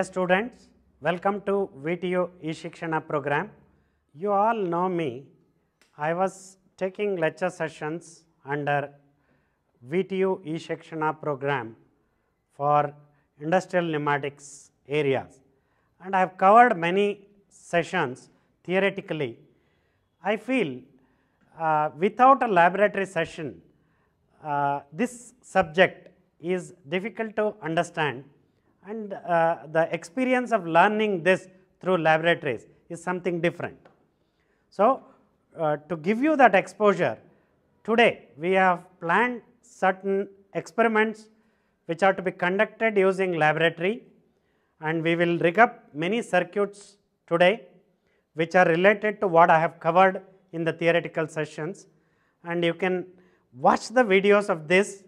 Dear students, welcome to VTU e-Shikshana program. You all know me. I was taking lecture sessions under VTU e-Shikshana program for industrial pneumatics areas and I have covered many sessions theoretically. I feel uh, without a laboratory session, uh, this subject is difficult to understand and uh, the experience of learning this through laboratories is something different. So, uh, to give you that exposure, today we have planned certain experiments which are to be conducted using laboratory and we will rig up many circuits today which are related to what I have covered in the theoretical sessions and you can watch the videos of this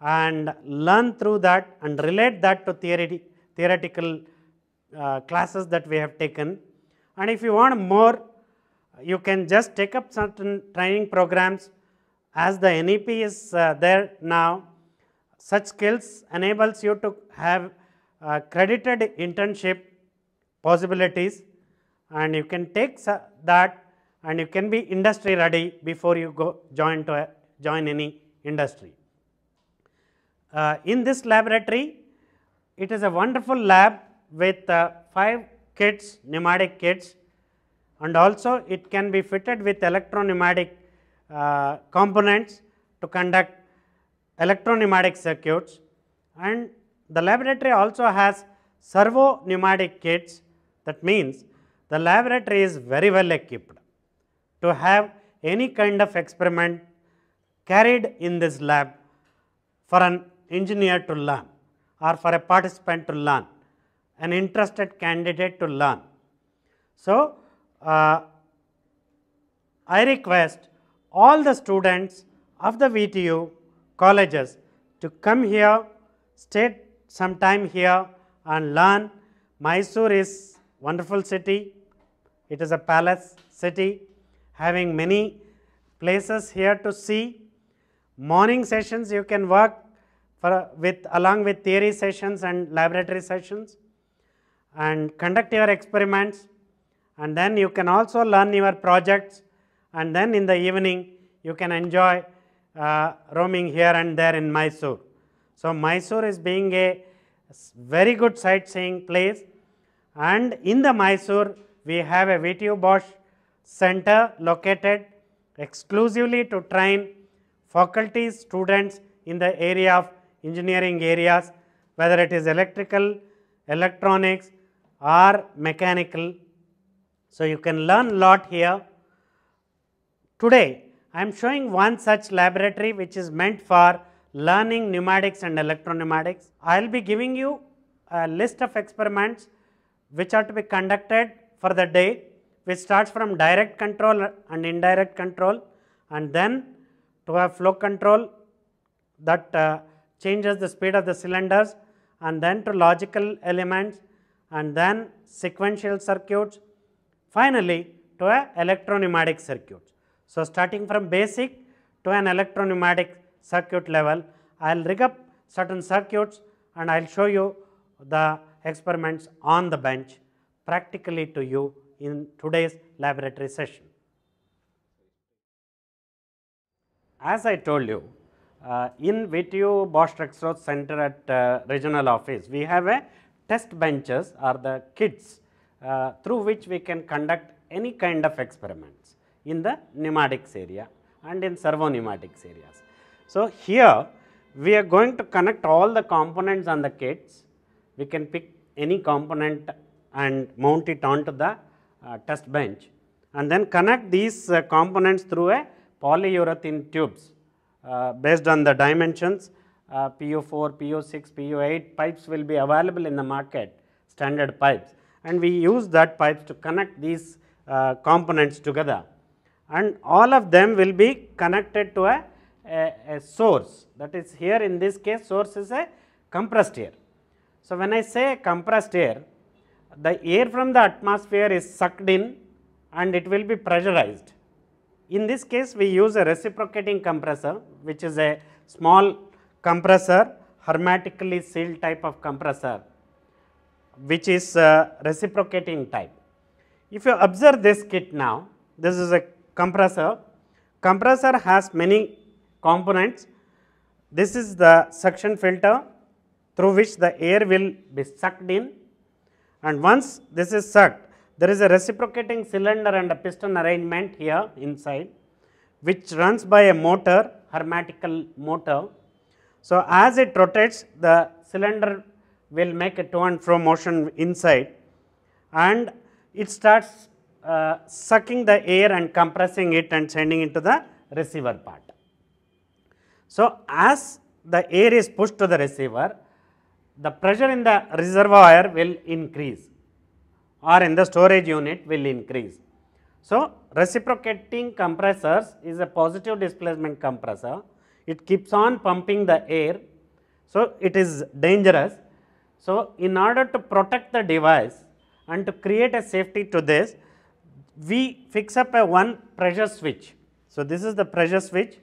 and learn through that and relate that to theory, theoretical uh, classes that we have taken. And if you want more, you can just take up certain training programs as the NEP is uh, there now. Such skills enables you to have uh, credited internship possibilities and you can take that and you can be industry ready before you go join to a, join any industry. Uh, in this laboratory, it is a wonderful lab with uh, 5 kits, pneumatic kits and also it can be fitted with electro-pneumatic uh, components to conduct electro-pneumatic circuits. And the laboratory also has servo pneumatic kits that means the laboratory is very well equipped to have any kind of experiment carried in this lab for an engineer to learn or for a participant to learn, an interested candidate to learn. So, uh, I request all the students of the VTU colleges to come here, stay some time here and learn. Mysore is wonderful city. It is a palace city having many places here to see. Morning sessions you can work for, with along with theory sessions and laboratory sessions and conduct your experiments. And then you can also learn your projects. And then in the evening you can enjoy uh, roaming here and there in Mysore. So, Mysore is being a very good sightseeing place. And in the Mysore we have a VTU Bosch center located exclusively to train faculty students in the area of engineering areas whether it is electrical, electronics or mechanical. So, you can learn a lot here. Today, I am showing one such laboratory which is meant for learning pneumatics and electro-pneumatics. I will be giving you a list of experiments which are to be conducted for the day which starts from direct control and indirect control and then to have flow control that uh, changes the speed of the cylinders and then to logical elements and then sequential circuits finally to a electro-pneumatic circuits. So, starting from basic to an electro-pneumatic circuit level, I will rig up certain circuits and I will show you the experiments on the bench practically to you in today's laboratory session. As I told you, in VTU Bosch Rexroth Center at uh, regional office, we have a test benches or the kits uh, through which we can conduct any kind of experiments in the pneumatics area and in servo pneumatics areas. So, here we are going to connect all the components on the kits. We can pick any component and mount it onto the uh, test bench and then connect these uh, components through a polyurethane tubes uh, based on the dimensions PU4, PU6, PU8 pipes will be available in the market standard pipes and we use that pipes to connect these uh, components together and all of them will be connected to a, a, a, source that is here in this case source is a compressed air. So, when I say compressed air the air from the atmosphere is sucked in and it will be pressurized. In this case we use a reciprocating compressor which is a small compressor hermetically sealed type of compressor which is reciprocating type. If you observe this kit now, this is a compressor. Compressor has many components. This is the suction filter through which the air will be sucked in and once this is sucked, there is a reciprocating cylinder and a piston arrangement here inside which runs by a motor, hermetical motor. So, as it rotates the cylinder will make a to and fro motion inside and it starts uh, sucking the air and compressing it and sending it to the receiver part. So, as the air is pushed to the receiver, the pressure in the reservoir will increase or in the storage unit will increase. So, reciprocating compressors is a positive displacement compressor. It keeps on pumping the air. So, it is dangerous. So, in order to protect the device and to create a safety to this, we fix up a one pressure switch. So, this is the pressure switch.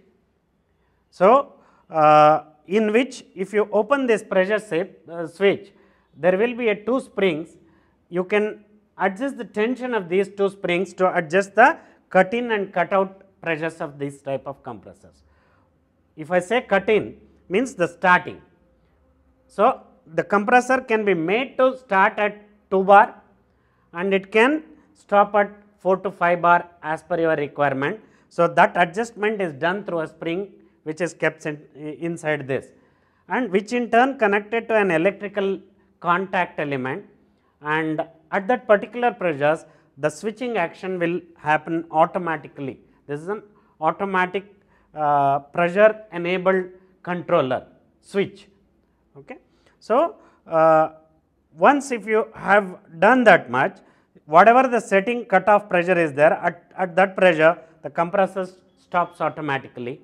So, uh, in which if you open this pressure uh, switch, there will be a two springs. You can adjust the tension of these two springs to adjust the cut in and cut out pressures of these type of compressors. If I say cut in means the starting. So, the compressor can be made to start at 2 bar and it can stop at 4 to 5 bar as per your requirement. So, that adjustment is done through a spring which is kept in, inside this and which in turn connected to an electrical contact element and at that particular pressures the switching action will happen automatically. This is an automatic uh, pressure enabled controller switch. Okay. So, uh, once if you have done that much whatever the setting cutoff pressure is there at, at that pressure the compressor stops automatically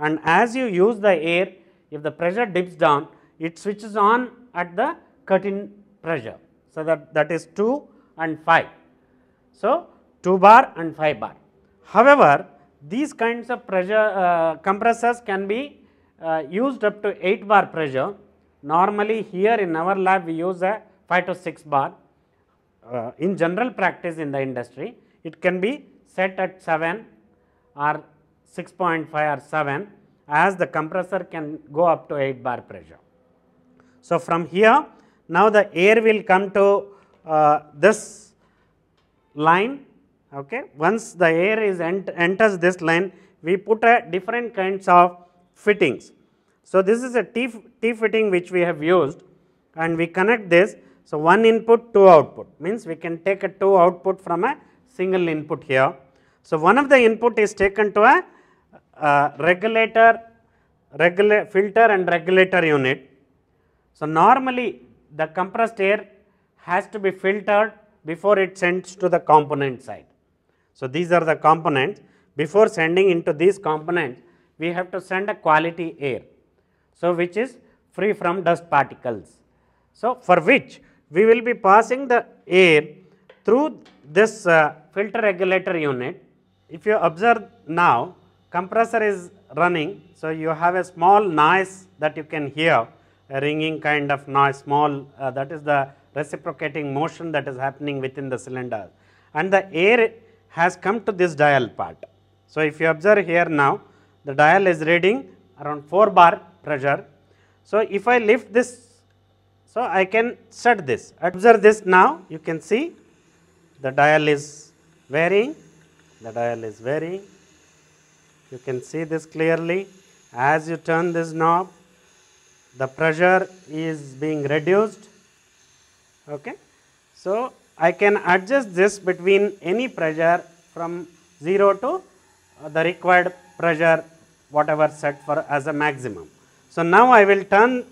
and as you use the air if the pressure dips down it switches on at the cut in pressure. So, that, that is 2 and 5. So, 2 bar and 5 bar. However, these kinds of pressure uh, compressors can be uh, used up to 8 bar pressure. Normally, here in our lab we use a 5 to 6 bar. Uh, in general practice in the industry, it can be set at 7 or 6.5 or 7 as the compressor can go up to 8 bar pressure. So, from here now the air will come to uh, this line okay. Once the air is ent enters this line we put a different kinds of fittings. So, this is a T, T fitting which we have used and we connect this. So, one input two output means we can take a two output from a single input here. So, one of the input is taken to a uh, regulator, regula filter and regulator unit. So, normally the compressed air has to be filtered before it sends to the component side. So, these are the components. Before sending into these components, we have to send a quality air. So, which is free from dust particles. So, for which we will be passing the air through this uh, filter regulator unit. If you observe now, compressor is running. So, you have a small noise that you can hear ringing kind of noise small uh, that is the reciprocating motion that is happening within the cylinder and the air has come to this dial part. So, if you observe here now the dial is reading around 4 bar pressure. So, if I lift this so I can set this observe this now you can see the dial is varying the dial is varying you can see this clearly as you turn this knob the pressure is being reduced. Okay. So, I can adjust this between any pressure from 0 to uh, the required pressure whatever set for as a maximum. So, now I will turn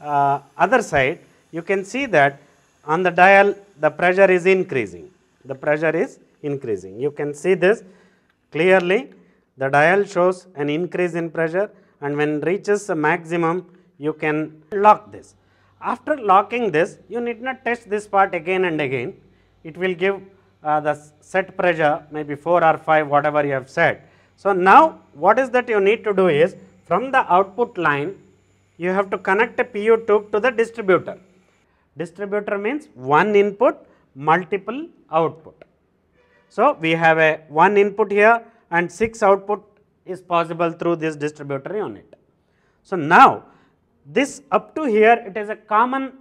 uh, other side you can see that on the dial the pressure is increasing the pressure is increasing you can see this clearly the dial shows an increase in pressure and when reaches a maximum you can lock this. After locking this, you need not test this part again and again. It will give uh, the set pressure maybe 4 or 5 whatever you have set. So, now what is that you need to do is from the output line you have to connect a PU tube to the distributor. Distributor means one input, multiple output. So, we have a one input here and 6 output is possible through this distributor unit. So, now this up to here it is a common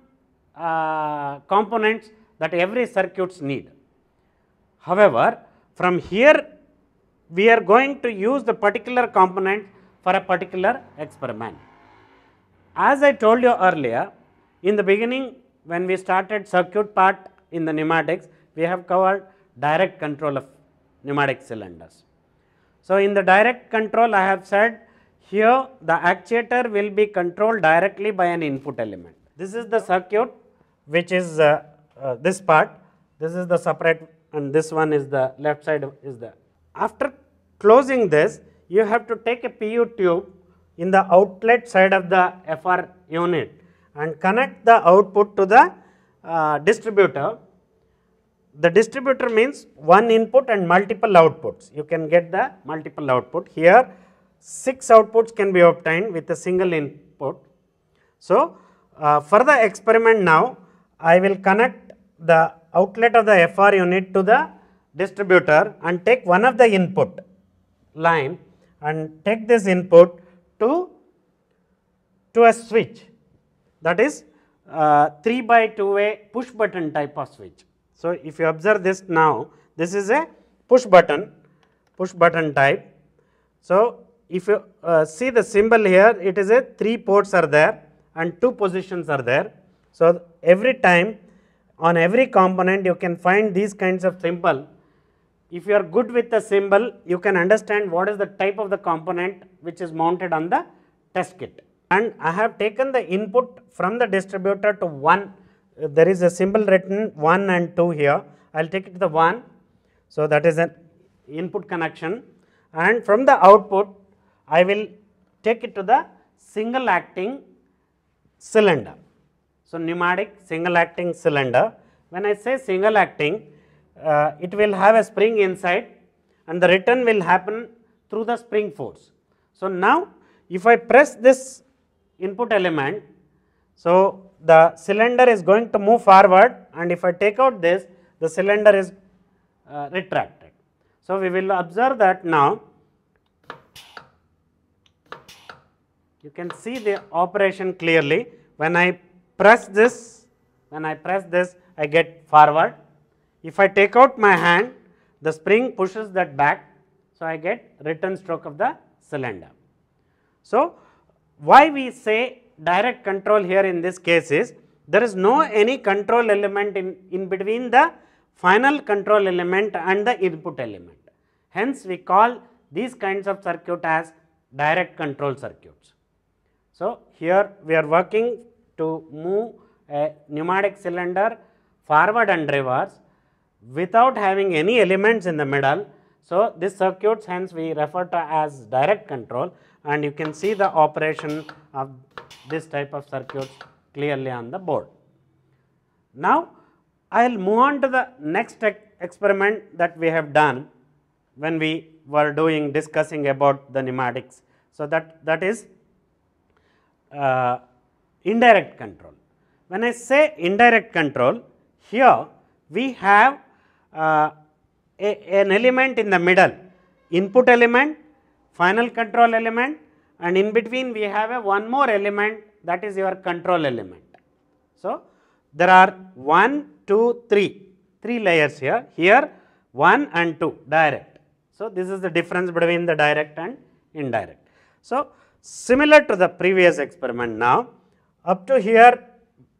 uh, components that every circuits need. However, from here we are going to use the particular component for a particular experiment. As I told you earlier, in the beginning when we started circuit part in the pneumatics, we have covered direct control of pneumatic cylinders. So, in the direct control I have said here the actuator will be controlled directly by an input element. This is the circuit which is uh, uh, this part, this is the separate and this one is the left side is the. After closing this, you have to take a PU tube in the outlet side of the FR unit and connect the output to the uh, distributor. The distributor means one input and multiple outputs. You can get the multiple output. Here, six outputs can be obtained with a single input. So, uh, for the experiment now, I will connect the outlet of the FR unit to the distributor and take one of the input line and take this input to, to a switch that is uh, 3 by 2 way push button type of switch. So, if you observe this now, this is a push button, push button type. So, if you uh, see the symbol here, it is a 3 ports are there and 2 positions are there. So, every time on every component you can find these kinds of symbol. If you are good with the symbol, you can understand what is the type of the component which is mounted on the test kit. And I have taken the input from the distributor to 1, uh, there is a symbol written 1 and 2 here, I will take it to the 1. So, that is an input connection and from the output I will take it to the single acting cylinder. So, pneumatic single acting cylinder. When I say single acting, uh, it will have a spring inside and the return will happen through the spring force. So, now if I press this input element, so the cylinder is going to move forward and if I take out this, the cylinder is uh, retracted. So, we will observe that now you can see the operation clearly when I press this when I press this I get forward if I take out my hand the spring pushes that back so I get return stroke of the cylinder. So, why we say direct control here in this case is there is no any control element in, in between the final control element and the input element. Hence, we call these kinds of circuit as direct control circuits. So, here we are working to move a pneumatic cylinder forward and reverse without having any elements in the middle. So, this circuits hence we refer to as direct control and you can see the operation of this type of circuits clearly on the board. Now, I will move on to the next experiment that we have done when we were doing discussing about the pneumatics. So, that, that is uh, indirect control. When I say indirect control, here we have uh, a, an element in the middle, input element, final control element and in between we have a one more element that is your control element. So, there are 1, 2, 3, 3 layers here, here 1 and 2 direct. So, this is the difference between the direct and indirect. So, Similar to the previous experiment now, up to here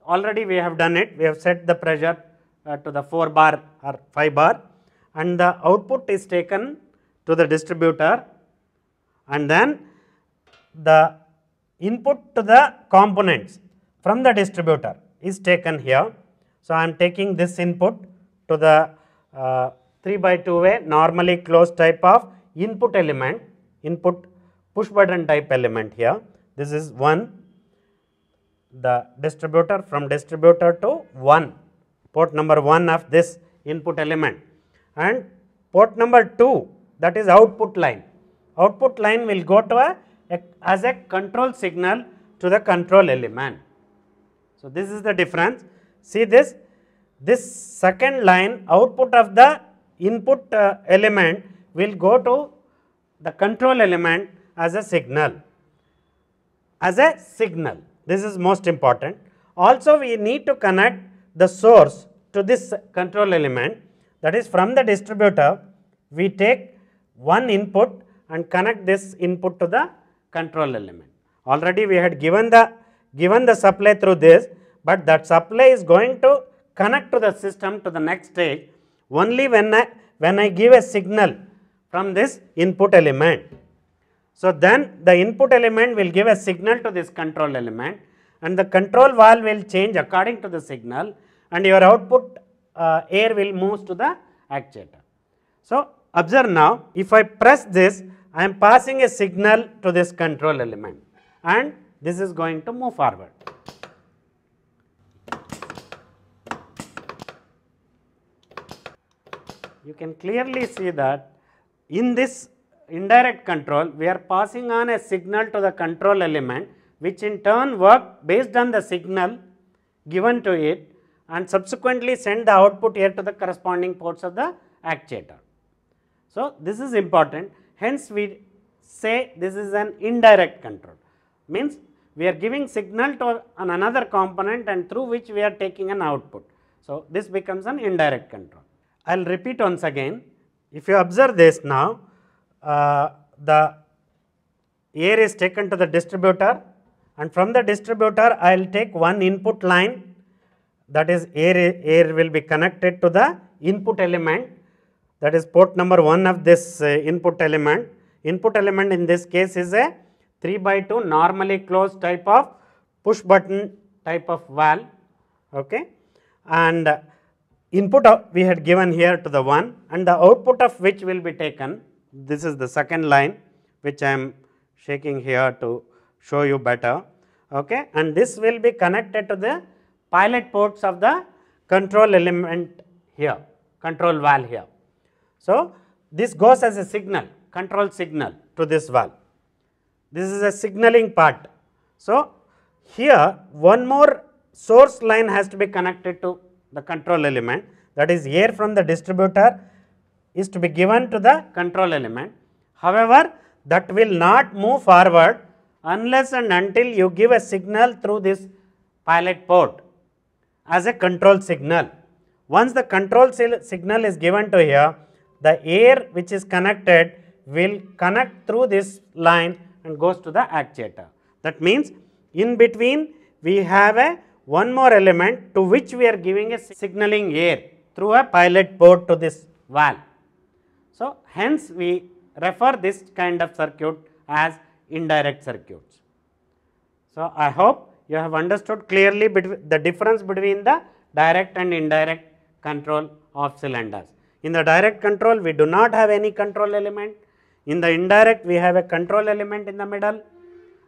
already we have done it, we have set the pressure uh, to the 4 bar or 5 bar and the output is taken to the distributor and then the input to the components from the distributor is taken here. So, I am taking this input to the uh, 3 by 2 way normally closed type of input element, input push button type element here. This is 1, the distributor from distributor to 1, port number 1 of this input element and port number 2 that is output line. Output line will go to a, a as a control signal to the control element. So, this is the difference. see this, this second line output of the input uh, element will go to the control element as a signal, as a signal. This is most important. Also we need to connect the source to this control element that is from the distributor we take one input and connect this input to the control element. Already we had given the given the supply through this, but that supply is going to connect to the system to the next stage only when I when I give a signal from this input element. So then the input element will give a signal to this control element and the control valve will change according to the signal and your output uh, air will move to the actuator. So observe now if I press this I am passing a signal to this control element and this is going to move forward. You can clearly see that in this indirect control we are passing on a signal to the control element which in turn work based on the signal given to it and subsequently send the output here to the corresponding ports of the actuator. So, this is important hence we say this is an indirect control means we are giving signal to an another component and through which we are taking an output. So, this becomes an indirect control. I will repeat once again if you observe this now the air is taken to the distributor and from the distributor I will take one input line. That is air, air will be connected to the input element. That is port number 1 of this uh, input element. Input element in this case is a 3 by 2 normally closed type of push button type of valve okay? And input we had given here to the one and the output of which will be taken this is the second line which I am shaking here to show you better okay and this will be connected to the pilot ports of the control element here control valve here. So, this goes as a signal control signal to this valve this is a signaling part. So, here one more source line has to be connected to the control element that is air from the distributor is to be given to the control element. However, that will not move forward unless and until you give a signal through this pilot port as a control signal. Once the control signal is given to here, the air which is connected will connect through this line and goes to the actuator. That means in between we have a one more element to which we are giving a signaling air through a pilot port to this valve. So, hence we refer this kind of circuit as indirect circuits. So, I hope you have understood clearly the difference between the direct and indirect control of cylinders. In the direct control, we do not have any control element. In the indirect, we have a control element in the middle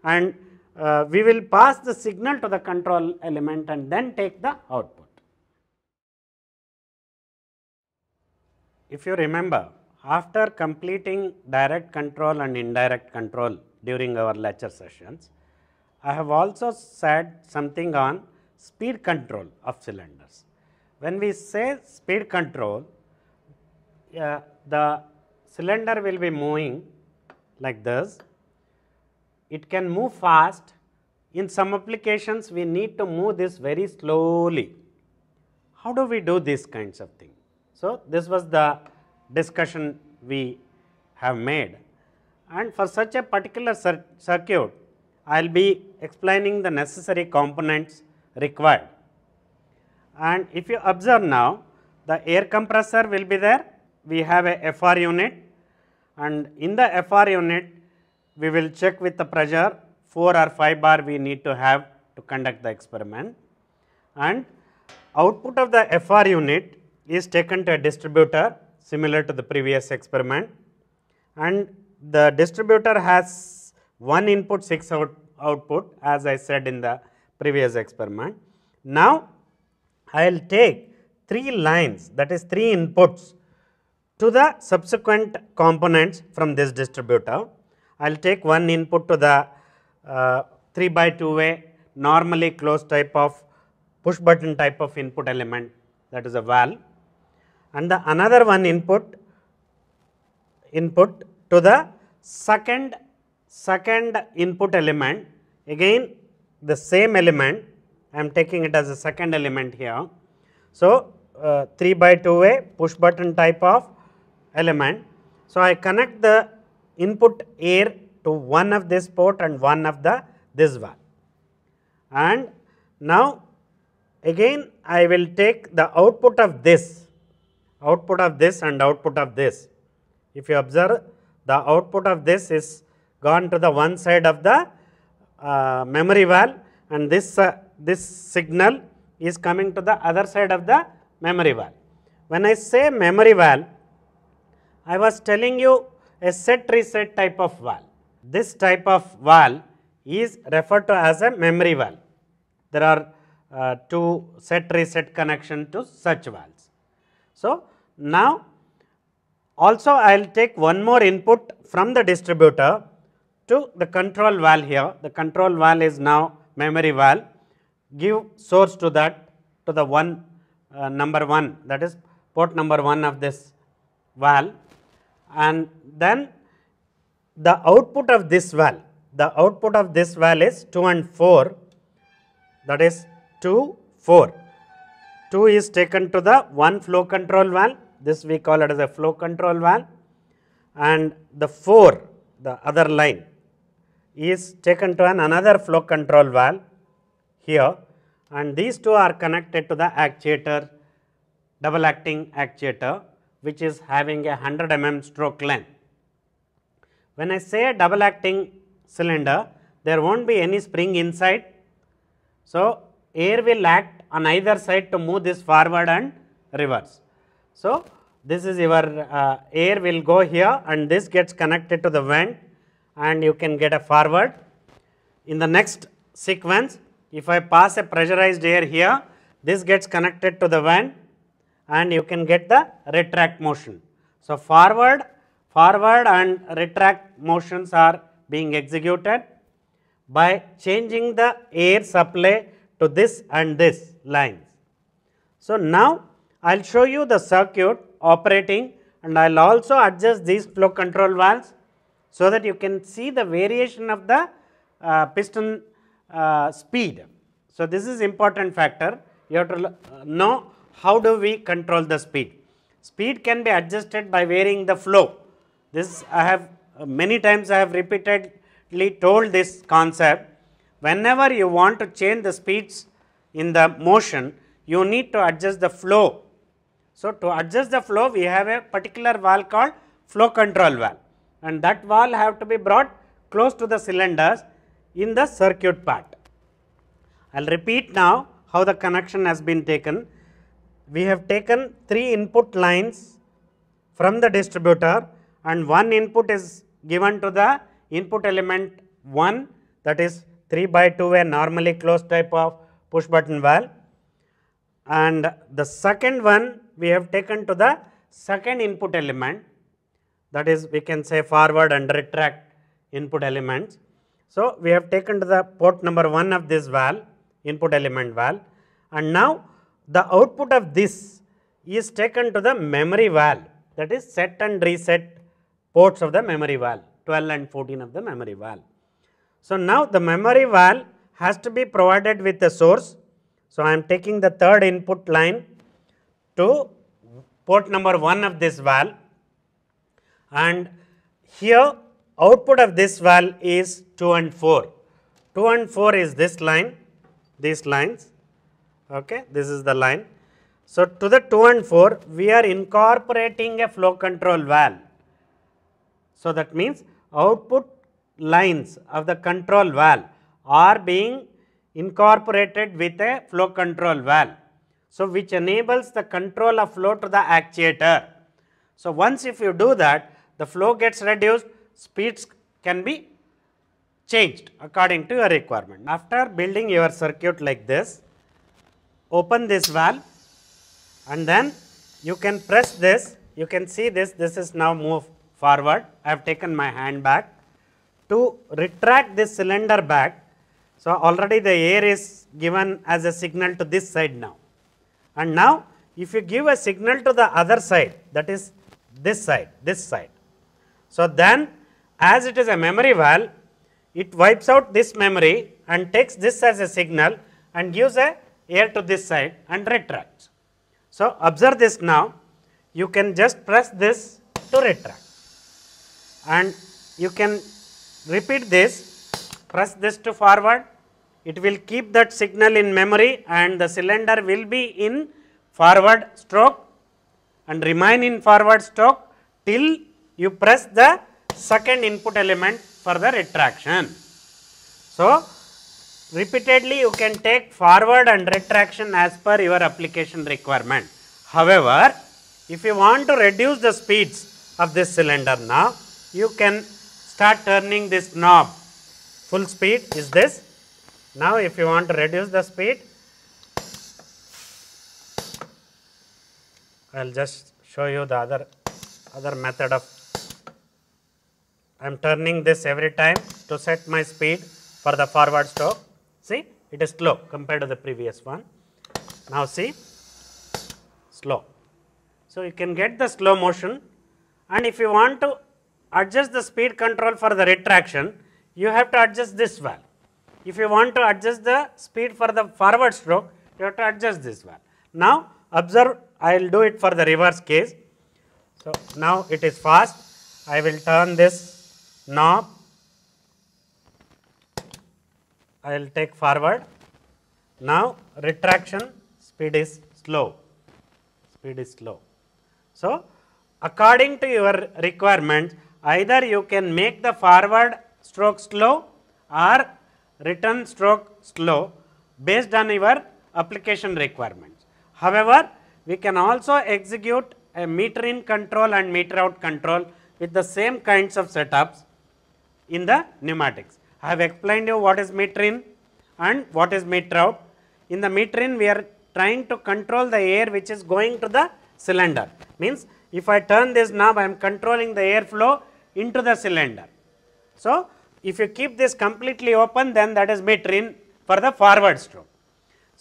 and uh, we will pass the signal to the control element and then take the output. If you remember, after completing direct control and indirect control during our lecture sessions, I have also said something on speed control of cylinders. When we say speed control, uh, the cylinder will be moving like this it can move fast. In some applications, we need to move this very slowly. How do we do these kinds of things? So, this was the discussion we have made. And for such a particular circuit, I will be explaining the necessary components required. And if you observe now, the air compressor will be there, we have a FR unit. And in the FR unit we will check with the pressure. 4 or 5 bar we need to have to conduct the experiment. And output of the FR unit is taken to a distributor similar to the previous experiment. And the distributor has one input 6 out output as I said in the previous experiment. Now, I will take 3 lines that is 3 inputs to the subsequent components from this distributor. I will take one input to the uh, 3 by 2 way normally closed type of push button type of input element that is a valve and the another one input input to the second second input element again the same element I am taking it as a second element here. So, uh, 3 by 2 way push button type of element. So, I connect the input air to one of this port and one of the this valve and now again I will take the output of this output of this and output of this. If you observe the output of this is gone to the one side of the uh, memory valve and this uh, this signal is coming to the other side of the memory valve. When I say memory valve, I was telling you a set reset type of valve. This type of valve is referred to as a memory valve. There are uh, two set reset connection to such valves. So, now also I will take one more input from the distributor to the control valve here. The control valve is now memory valve. Give source to that to the one uh, number 1 that is port number 1 of this valve. And then the output of this valve the output of this valve is 2 and 4 that is 2 4 2 is taken to the one flow control valve this we call it as a flow control valve and the 4 the other line is taken to an another flow control valve here and these two are connected to the actuator double acting actuator which is having a 100 mm stroke length. When I say double acting cylinder there will not be any spring inside. So, air will act on either side to move this forward and reverse. So, this is your uh, air will go here and this gets connected to the vent and you can get a forward. In the next sequence if I pass a pressurized air here, this gets connected to the vent and you can get the retract motion. So, forward, forward and retract motions are being executed by changing the air supply to this and this lines. So, now I will show you the circuit operating and I will also adjust these flow control valves so that you can see the variation of the uh, piston uh, speed. So, this is important factor you have to uh, know how do we control the speed. Speed can be adjusted by varying the flow. This I have uh, many times I have repeatedly told this concept. Whenever you want to change the speeds in the motion, you need to adjust the flow. So, to adjust the flow, we have a particular valve called flow control valve and that valve have to be brought close to the cylinders in the circuit part. I will repeat now how the connection has been taken. We have taken three input lines from the distributor and one input is given to the input element 1 that is 3 by 2 a normally closed type of push button valve. And the second one we have taken to the second input element. That is we can say forward and retract input elements. So, we have taken to the port number 1 of this valve, input element valve. And now the output of this is taken to the memory valve. That is set and reset ports of the memory valve 12 and 14 of the memory valve. So, now the memory valve has to be provided with the source. So, I am taking the third input line to port number 1 of this valve and here output of this valve is 2 and 4. 2 and 4 is this line, these lines, okay, this is the line. So, to the 2 and 4, we are incorporating a flow control valve. So, that means output lines of the control valve are being incorporated with a flow control valve. So, which enables the control of flow to the actuator. So, once if you do that, the flow gets reduced, speeds can be changed according to your requirement. After building your circuit like this, open this valve and then you can press this, you can see this, this is now move forward. I have taken my hand back. To retract this cylinder back, So, already the air is given as a signal to this side now. And now, if you give a signal to the other side that is this side, this side. So, then as it is a memory valve, it wipes out this memory and takes this as a signal and gives a air to this side and retracts. So, observe this now, you can just press this to retract and you can repeat this, press this to forward, it will keep that signal in memory and the cylinder will be in forward stroke and remain in forward stroke till you press the second input element for the retraction. So, repeatedly you can take forward and retraction as per your application requirement. However, if you want to reduce the speeds of this cylinder now, you can start turning this knob. Full speed is this. Now, if you want to reduce the speed, I will just show you the other other method of I am turning this every time to set my speed for the forward stroke. See, it is slow compared to the previous one. Now, see, slow. So, you can get the slow motion and if you want to adjust the speed control for the retraction, you have to adjust this valve. If you want to adjust the speed for the forward stroke, you have to adjust this valve. Now, observe, I will do it for the reverse case. So, now it is fast, I will turn this knob, I will take forward. Now, retraction speed is slow, speed is slow. So, according to your requirements, either you can make the forward stroke slow or return stroke slow based on your application requirements. However, we can also execute a meter in control and meter out control with the same kinds of setups in the pneumatics. I have explained you what is meter in and what is meter out. In the meter in, we are trying to control the air which is going to the cylinder. Means if I turn this knob, I am controlling the airflow into the cylinder. So, if you keep this completely open, then that is meter in for the forward stroke.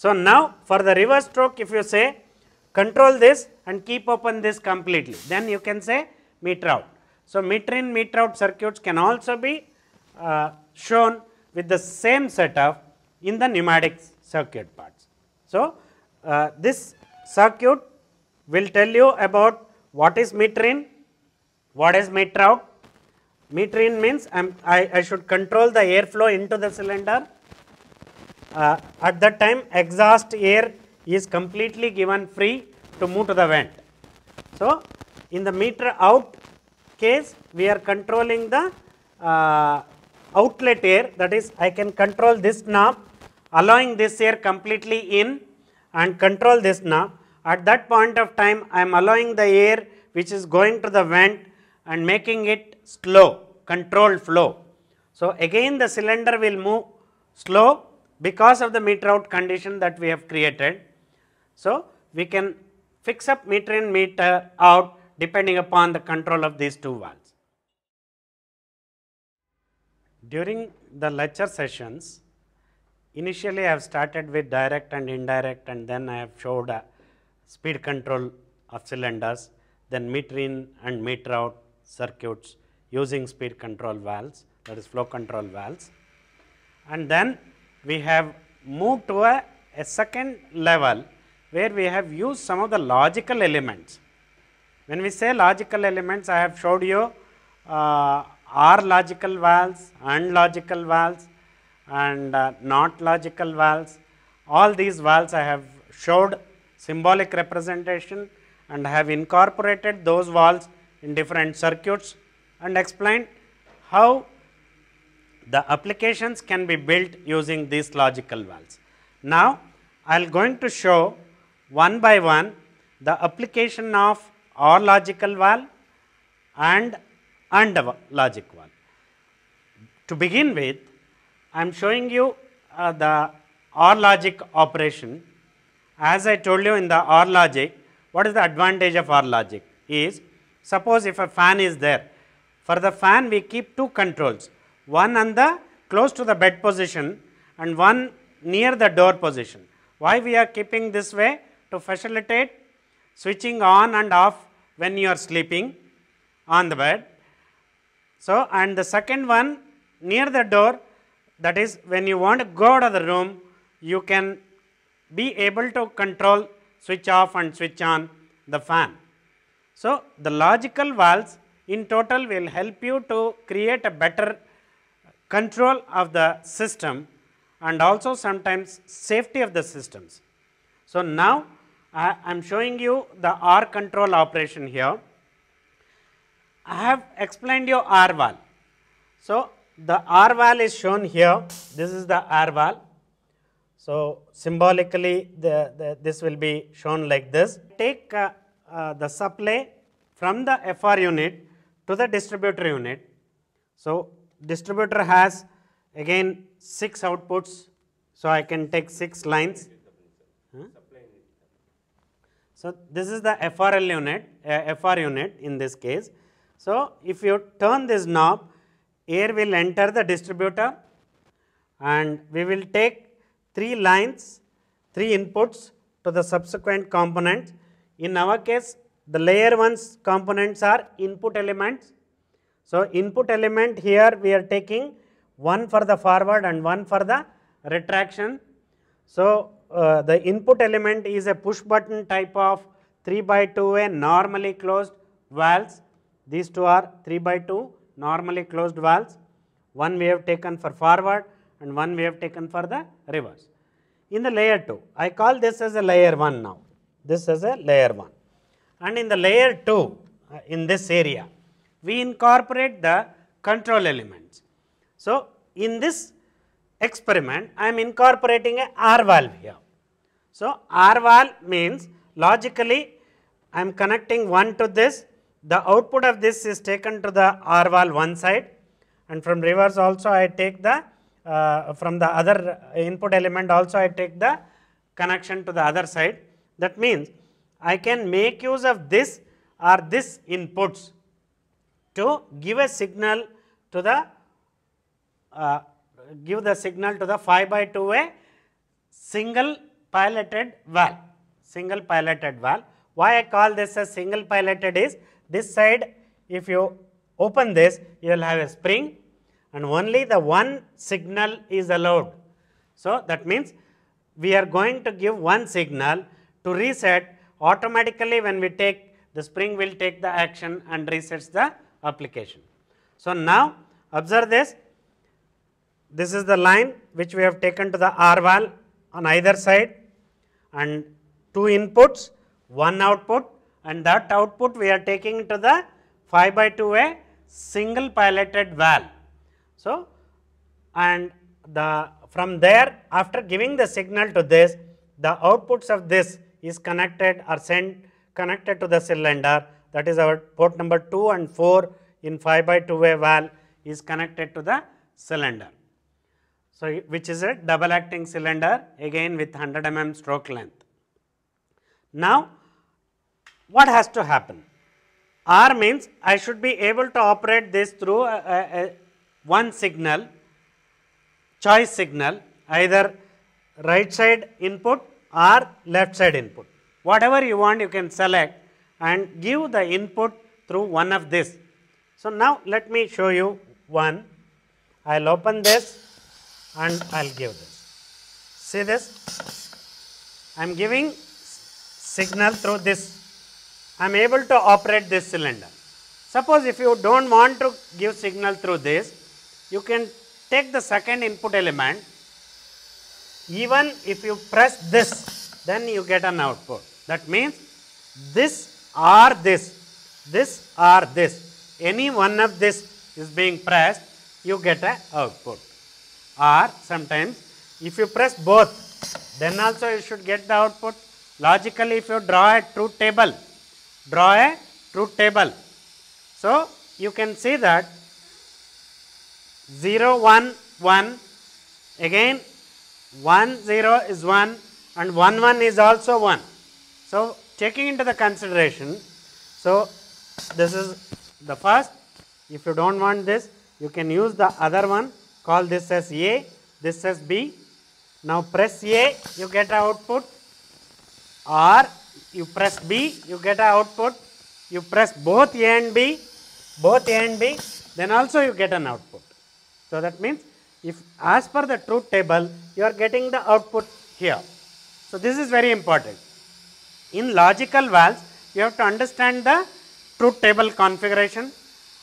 So, now for the reverse stroke, if you say control this and keep open this completely, then you can say meter out. So, meter in, meter out circuits can also be uh, shown with the same setup in the pneumatic circuit parts. So, uh, this circuit will tell you about what is meter in, what is meter out. Meter in means I, I should control the airflow into the cylinder. Uh, at that time exhaust air is completely given free to move to the vent. So, in the meter out case we are controlling the uh, outlet air that is I can control this knob allowing this air completely in and control this knob. At that point of time I am allowing the air which is going to the vent and making it slow controlled flow. So, again the cylinder will move slow because of the meter out condition that we have created. So, we can fix up meter in meter out depending upon the control of these two valves. During the lecture sessions, initially I have started with direct and indirect and then I have showed speed control of cylinders, then meter in and meter out circuits using speed control valves that is flow control valves. And then we have moved to a, a second level where we have used some of the logical elements when we say logical elements, I have showed you uh, OR logical valves, and logical valves and uh, not logical valves. All these valves I have showed symbolic representation and have incorporated those valves in different circuits and explained how the applications can be built using these logical valves. Now, I am going to show one by one the application of or logical valve and AND logic valve. To begin with, I am showing you uh, the OR logic operation. As I told you in the OR logic, what is the advantage of OR logic is, suppose if a fan is there, for the fan we keep two controls, one on the close to the bed position and one near the door position. Why we are keeping this way? To facilitate switching on and off when you are sleeping on the bed. So, and the second one near the door that is when you want to go out of the room you can be able to control switch off and switch on the fan. So, the logical valves in total will help you to create a better control of the system and also sometimes safety of the systems. So, now I am showing you the OR control operation here. I have explained you OR valve. So, the OR valve is shown here, this is the OR valve. So, symbolically the, the, this will be shown like this. Take uh, uh, the supply from the FR unit to the distributor unit. So, distributor has again 6 outputs. So, I can take 6 lines. So, this is the FRL unit, uh, FR unit in this case. So, if you turn this knob, air will enter the distributor and we will take 3 lines, 3 inputs to the subsequent components. In our case, the layer 1's components are input elements. So, input element here we are taking one for the forward and one for the retraction. So, uh, the input element is a push button type of 3 by 2 way normally closed valves. These two are 3 by 2 normally closed valves. One we have taken for forward and one we have taken for the reverse. In the layer 2, I call this as a layer 1 now. This is a layer 1 and in the layer 2 uh, in this area we incorporate the control elements. So, in this experiment I am incorporating a OR valve here. So, OR valve means logically I am connecting one to this the output of this is taken to the OR valve one side and from reverse also I take the uh, from the other input element also I take the connection to the other side that means I can make use of this or this inputs to give a signal to the uh, give the signal to the 5 by 2 way single piloted valve single piloted valve why I call this a single piloted is this side if you open this you will have a spring and only the one signal is allowed. So that means we are going to give one signal to reset automatically when we take the spring will take the action and resets the application. So, now observe this, this is the line which we have taken to the OR valve on either side and two inputs, one output and that output we are taking to the 5 by 2 a single piloted valve. So, and the from there after giving the signal to this the outputs of this is connected or sent connected to the cylinder that is our port number 2 and 4 in 5 by 2 way valve is connected to the cylinder. So, which is a double acting cylinder again with 100 mm stroke length. Now, what has to happen? OR means I should be able to operate this through a, a, a one signal, choice signal either right side input or left side input. Whatever you want you can select and give the input through one of this. So, now let me show you one. I will open this and I will give this. See this? I am giving signal through this. I am able to operate this cylinder. Suppose if you do not want to give signal through this, you can take the second input element even if you press this then you get an output. That means this or this, this or this, any one of this is being pressed, you get a output. Or sometimes if you press both, then also you should get the output. Logically, if you draw a truth table, draw a truth table. So, you can see that 0, 1, 1, again 1 0 is 1 and 1 1 is also 1. So, taking into the consideration, so this is the first, if you do not want this, you can use the other one, call this as A, this as B Now press A, you get output, or you press B, you get a output. You press both A and B, both A and B, then also you get an output. So that means if as per the truth table, you are getting the output here. So this is very important. In logical valves, you have to understand the truth table configuration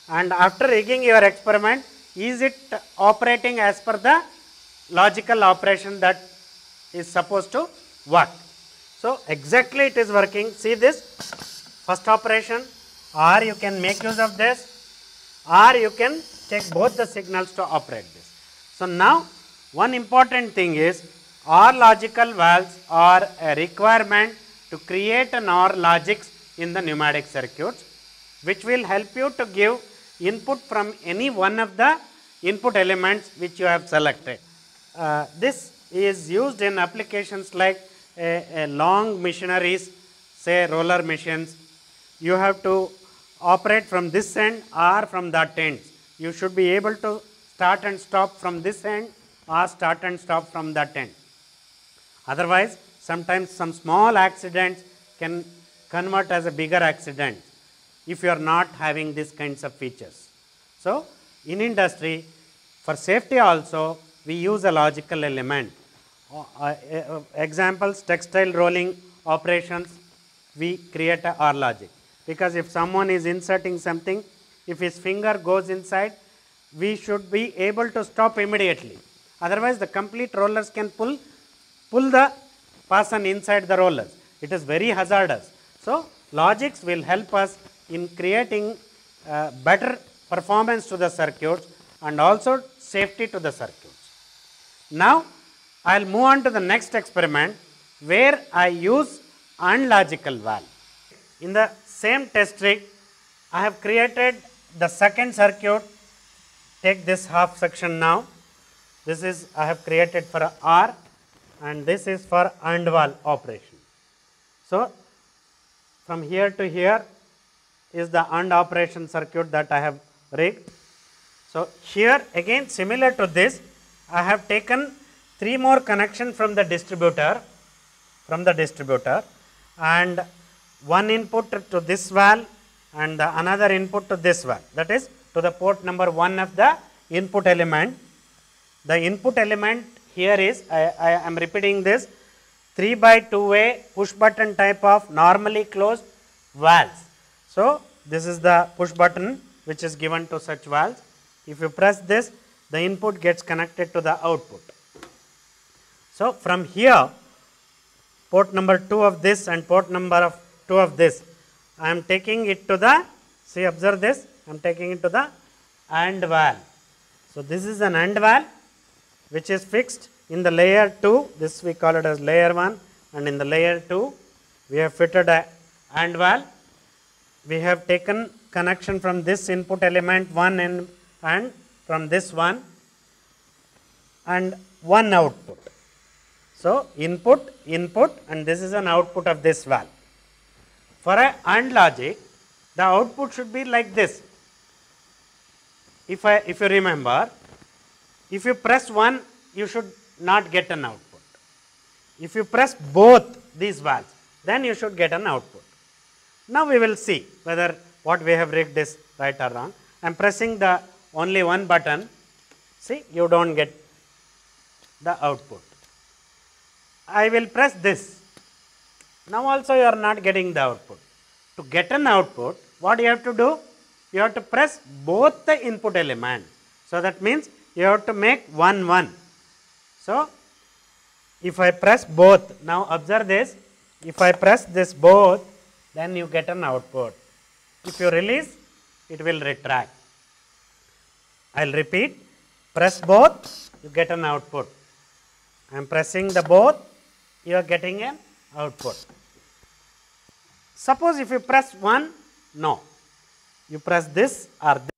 and after rigging your experiment, is it operating as per the logical operation that is supposed to work. So exactly it is working. See this first operation or you can make use of this or you can take both the signals to operate this. So now one important thing is OR logical valves are a requirement to create an OR logics in the pneumatic circuits which will help you to give input from any one of the input elements which you have selected. Uh, this is used in applications like a, a long machineries, say roller machines. You have to operate from this end or from that end. You should be able to start and stop from this end or start and stop from that end. Otherwise, sometimes some small accidents can convert as a bigger accident if you are not having these kinds of features. So, in industry, for safety also, we use a logical element. Uh, uh, uh, examples, textile rolling operations, we create a OR logic. Because if someone is inserting something, if his finger goes inside, we should be able to stop immediately. Otherwise, the complete rollers can pull, pull the person inside the rollers. It is very hazardous. So, logics will help us in creating uh, better performance to the circuits and also safety to the circuits. Now, I will move on to the next experiment where I use AND logical valve. In the same test rig, I have created the second circuit. Take this half section now. This is I have created for OR and this is for AND valve operation. So, from here to here is the AND operation circuit that I have rigged. So, here again similar to this, I have taken three more connection from the distributor, from the distributor and one input to this valve and the another input to this valve that is to the port number 1 of the input element. The input element here is, I, I am repeating this, 3 by 2 way push button type of normally closed valves. So, this is the push button which is given to such valves. If you press this, the input gets connected to the output. So, from here port number 2 of this and port number of 2 of this, I am taking it to the, see observe this, I am taking it to the AND valve. So, this is an AND valve which is fixed in the layer 2, this we call it as layer 1 and in the layer 2 we have fitted a AND valve. We have taken connection from this input element 1 and, and from this one and one output. So, input, input and this is an output of this valve. For a AND logic, the output should be like this. If, I, if you remember, if you press one, you should not get an output. If you press both these valves, then you should get an output. Now we will see whether what we have rigged is right or wrong. I am pressing the only one button, see you do not get the output. I will press this. Now also you are not getting the output. To get an output, what you have to do? You have to press both the input element. So that means you have to make 1 1. So if I press both, now observe this, if I press this both, then you get an output. If you release, it will retract. I will repeat, press both, you get an output. I am pressing the both, you are getting an output. Suppose if you press one, no. You press this or this.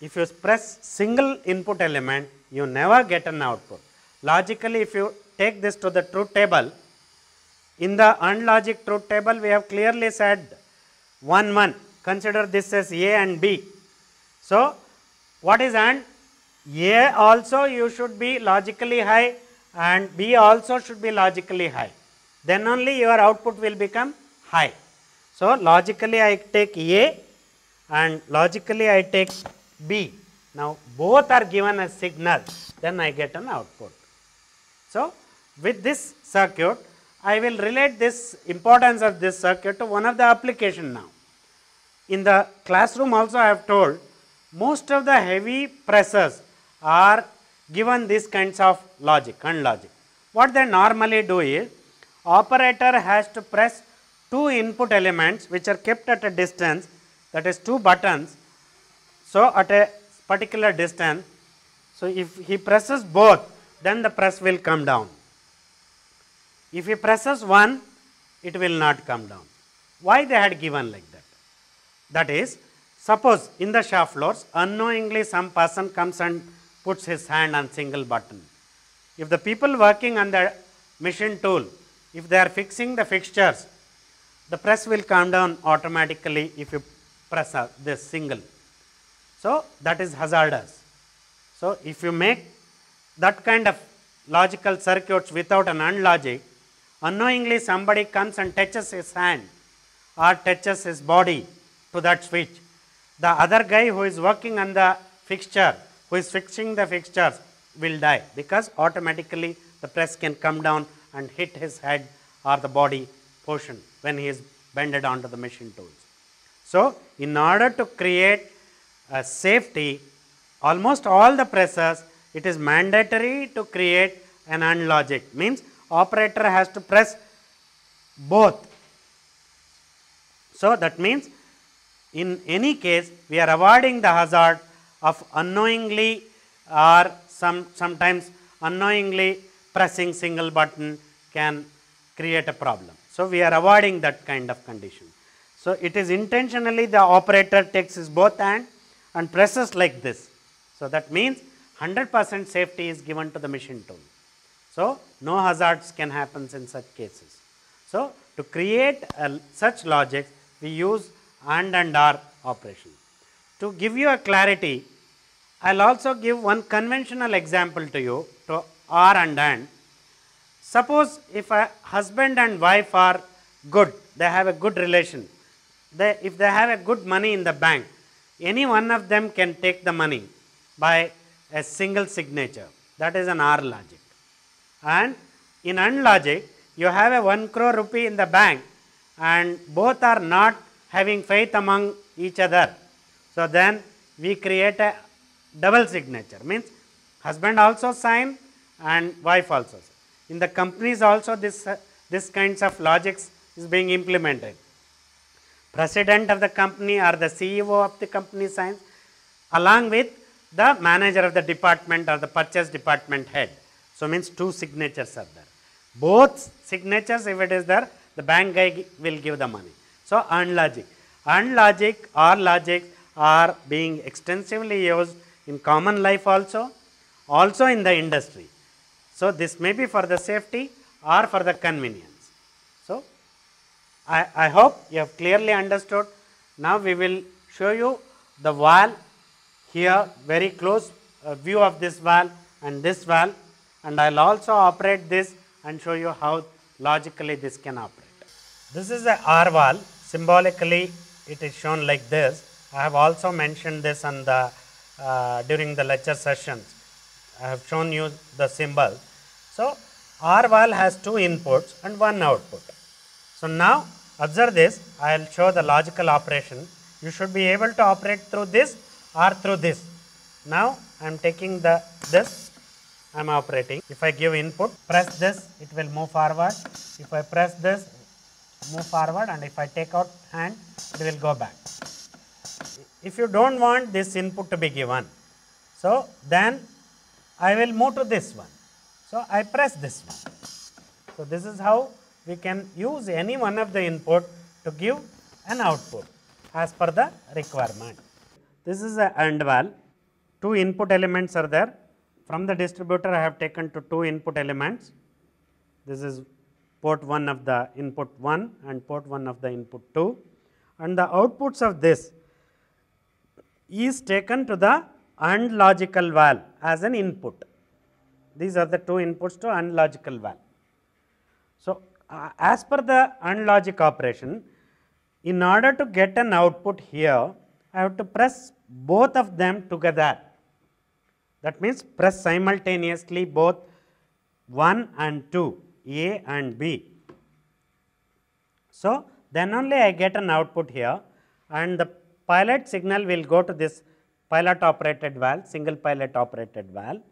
If you press single input element, you never get an output. Logically, if you take this to the truth table, in the AND logic truth table, we have clearly said 1 1. Consider this as A and B. So, what is AND? A also you should be logically high and B also should be logically high. Then only your output will become high. So, logically I take A and logically I take B. Now, both are given as signal, then I get an output. So, with this circuit, I will relate this importance of this circuit to one of the application now. In the classroom also I have told most of the heavy presses are given these kinds of logic and logic. What they normally do is operator has to press two input elements which are kept at a distance that is two buttons. So, at a particular distance, so if he presses both then the press will come down. If he presses one it will not come down. Why they had given like that? That is suppose in the shaft floors unknowingly some person comes and puts his hand on single button. If the people working on the machine tool, if they are fixing the fixtures, the press will come down automatically if you press this single. So, that is hazardous. So, if you make that kind of logical circuits without an AND logic, unknowingly somebody comes and touches his hand or touches his body to that switch. The other guy who is working on the fixture, who is fixing the fixtures will die because automatically the press can come down and hit his head or the body portion when he is bended onto the machine tools. So, in order to create a safety, almost all the presses, it is mandatory to create an AND logic. Means operator has to press both. So, that means in any case we are avoiding the hazard of unknowingly or some sometimes unknowingly pressing single button can create a problem. So, we are avoiding that kind of condition. So, it is intentionally the operator takes his both hand and presses like this. So, that means 100 percent safety is given to the machine tool. So, no hazards can happen in such cases. So, to create a, such logic we use AND and OR operation. To give you a clarity, I will also give one conventional example to you to OR and AND. Suppose if a husband and wife are good, they have a good relation, they, if they have a good money in the bank, any one of them can take the money by a single signature. That is an OR logic. And in AND logic, you have a 1 crore rupee in the bank and both are not having faith among each other. So, then we create a double signature means husband also sign and wife also sign. In the companies also this, uh, this kinds of logics is being implemented. President of the company or the CEO of the company signs along with the manager of the department or the purchase department head. So, means two signatures are there. Both signatures if it is there the bank guy will give the money. So, AND logic. AND logic or logic are being extensively used in common life also, also in the industry. So, this may be for the safety or for the convenience. I, I hope you have clearly understood. Now, we will show you the valve here very close uh, view of this valve and this valve and I will also operate this and show you how logically this can operate. This is a OR valve symbolically it is shown like this. I have also mentioned this on the uh, during the lecture sessions. I have shown you the symbol. So, OR valve has two inputs and one output. So, now observe this I will show the logical operation. You should be able to operate through this or through this. Now, I am taking the this I am operating. If I give input, press this, it will move forward. If I press this, move forward and if I take out hand, it will go back. If you do not want this input to be given, so then I will move to this one. So, I press this one. So, this is how we can use any one of the input to give an output as per the requirement. This is a AND valve, two input elements are there from the distributor I have taken to two input elements. This is port 1 of the input 1 and port 1 of the input 2 and the outputs of this is taken to the AND logical valve as an input. these are the two inputs to AND logical valve. So, uh, as per the AND logic operation, in order to get an output here, I have to press both of them together. That means press simultaneously both 1 and 2, A and B. So, then only I get an output here and the pilot signal will go to this pilot operated valve, single pilot operated valve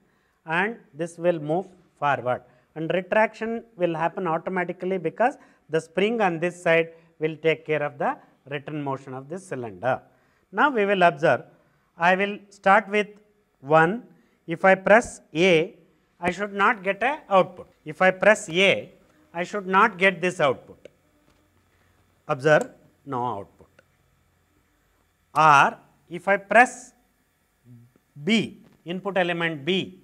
and this will move forward and retraction will happen automatically because the spring on this side will take care of the return motion of this cylinder. Now, we will observe I will start with 1 if I press A I should not get a output. If I press A I should not get this output. Observe no output. Or if I press B input element B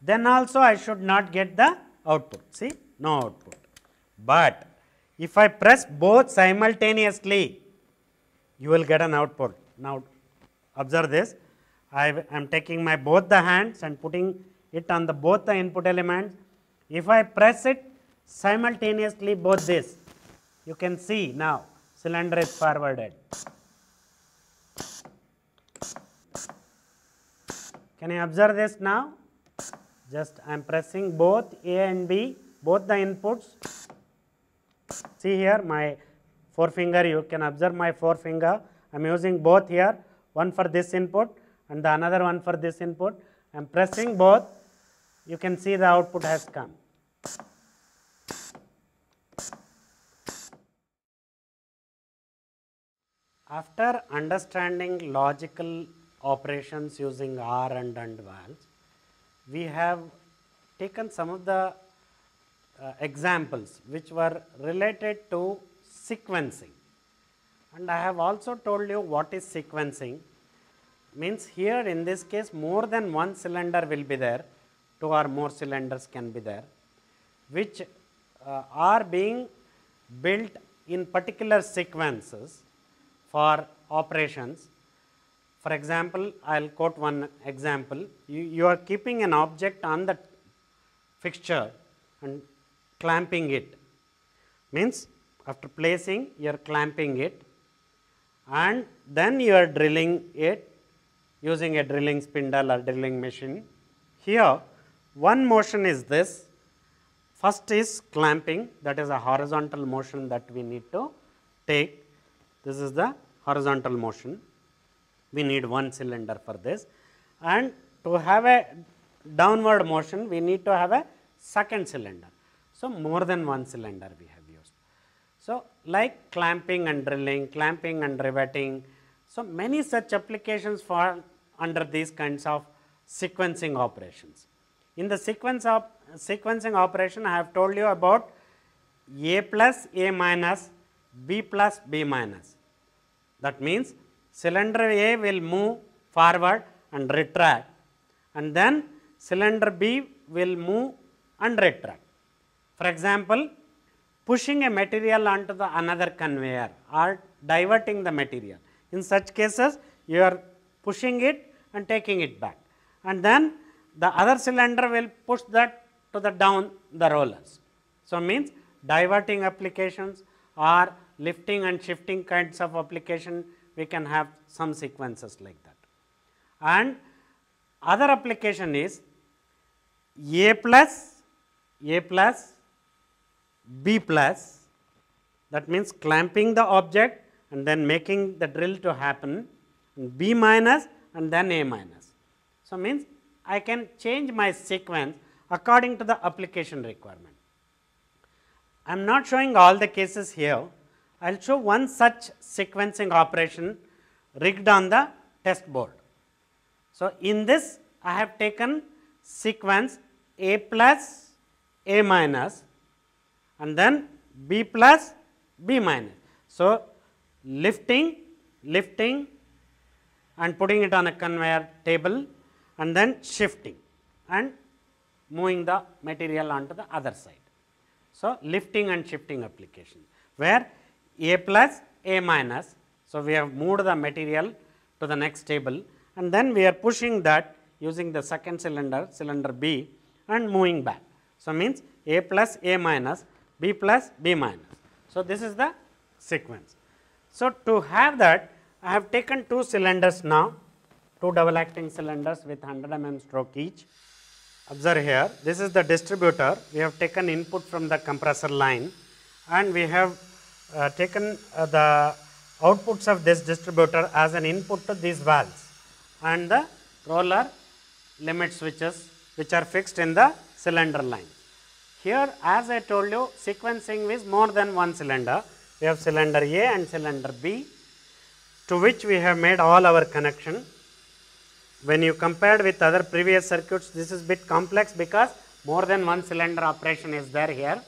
then also I should not get the output see no output. But if I press both simultaneously you will get an output. Now observe this I am taking my both the hands and putting it on the both the input elements. If I press it simultaneously both this you can see now cylinder is forwarded. Can you observe this now? Just I am pressing both A and B, both the inputs. See here my forefinger, you can observe my forefinger. I am using both here, one for this input and the another one for this input. I am pressing both, you can see the output has come. After understanding logical operations using OR and AND valves, we have taken some of the uh, examples which were related to sequencing. And I have also told you what is sequencing. Means here in this case more than one cylinder will be there, two or more cylinders can be there, which uh, are being built in particular sequences for operations. For example, I will quote one example. You, you are keeping an object on the fixture and clamping it. Means after placing, you are clamping it and then you are drilling it using a drilling spindle or drilling machine. Here, one motion is this. First is clamping, that is a horizontal motion that we need to take. This is the horizontal motion. We need one cylinder for this. And to have a downward motion, we need to have a second cylinder. So, more than one cylinder we have used. So, like clamping and drilling, clamping and riveting. So, many such applications fall under these kinds of sequencing operations. In the sequence of sequencing operation, I have told you about A plus A minus, B plus B minus. That means cylinder A will move forward and retract and then cylinder B will move and retract. For example, pushing a material onto the another conveyor or diverting the material. In such cases, you are pushing it and taking it back and then the other cylinder will push that to the down the rollers. So, means diverting applications or lifting and shifting kinds of application we can have some sequences like that. And other application is A plus, A plus, B plus that means clamping the object and then making the drill to happen B minus and then A minus. So, means I can change my sequence according to the application requirement. I am not showing all the cases here. I will show one such sequencing operation rigged on the test board. So, in this I have taken sequence A plus A minus and then B plus B minus. So, lifting, lifting and putting it on a conveyor table and then shifting and moving the material onto the other side. So, lifting and shifting application where A plus A minus. So, we have moved the material to the next table and then we are pushing that using the second cylinder cylinder B and moving back. So, means A plus A minus, B plus B minus. So, this is the sequence. So, to have that I have taken two cylinders now, two double acting cylinders with 100 mm stroke each. Observe here, this is the distributor, we have taken input from the compressor line and we have uh, taken uh, the outputs of this distributor as an input to these valves and the roller limit switches which are fixed in the cylinder line. Here as I told you sequencing is more than one cylinder. We have cylinder A and cylinder B to which we have made all our connection. When you compared with other previous circuits this is bit complex because more than one cylinder operation is there here.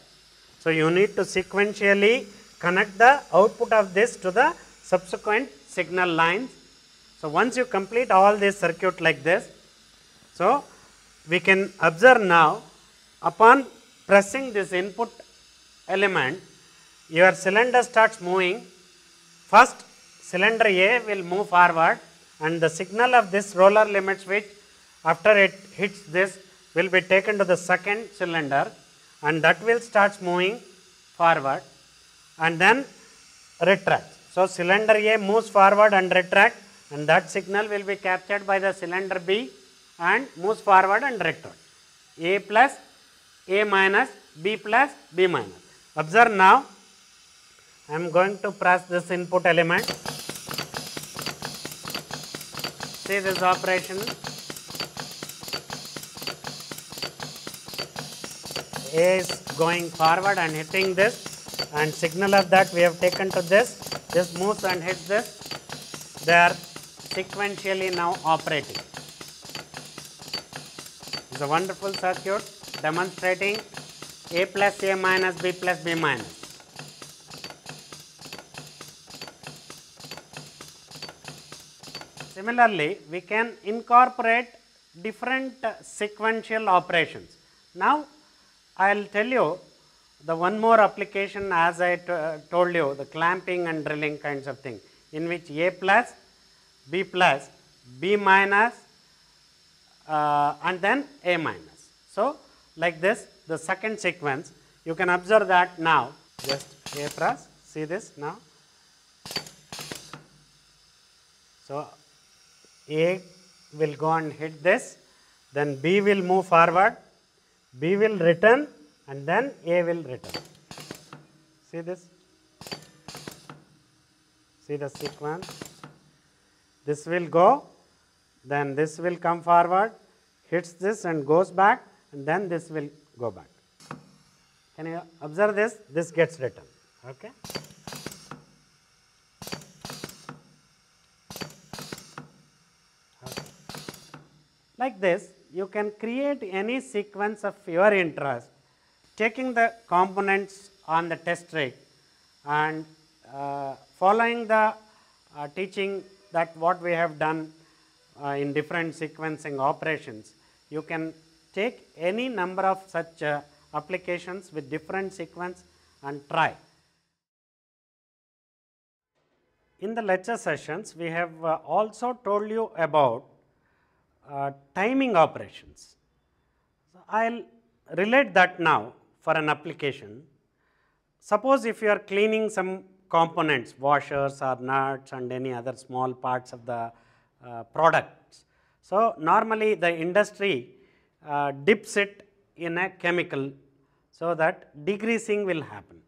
So, you need to sequentially connect the output of this to the subsequent signal lines. So, once you complete all this circuit like this, so we can observe now upon pressing this input element, your cylinder starts moving. First cylinder A will move forward and the signal of this roller limit switch after it hits this will be taken to the second cylinder and that will starts moving forward and then retract. So, cylinder A moves forward and retract and that signal will be captured by the cylinder B and moves forward and retract. A plus A minus B plus B minus. Observe now, I am going to press this input element. See this operation. A is going forward and hitting this and signal of that we have taken to this, this moves and hits this, they are sequentially now operating. It's a wonderful circuit demonstrating A plus A minus B plus B minus. Similarly, we can incorporate different sequential operations. Now, I will tell you the one more application as I told you the clamping and drilling kinds of thing in which A plus, B plus, B minus uh, and then A minus. So, like this the second sequence you can observe that now just A plus see this now. So, A will go and hit this then B will move forward B will return and then A will return. See this? See the sequence? This will go, then this will come forward, hits this and goes back, and then this will go back. Can you observe this? This gets written. Okay? okay. Like this, you can create any sequence of your interest taking the components on the test rig and uh, following the uh, teaching that what we have done uh, in different sequencing operations, you can take any number of such uh, applications with different sequence and try. In the lecture sessions, we have uh, also told you about uh, timing operations. I will relate that now for an application. Suppose if you are cleaning some components, washers or nuts and any other small parts of the uh, products. So, normally the industry uh, dips it in a chemical so that degreasing will happen.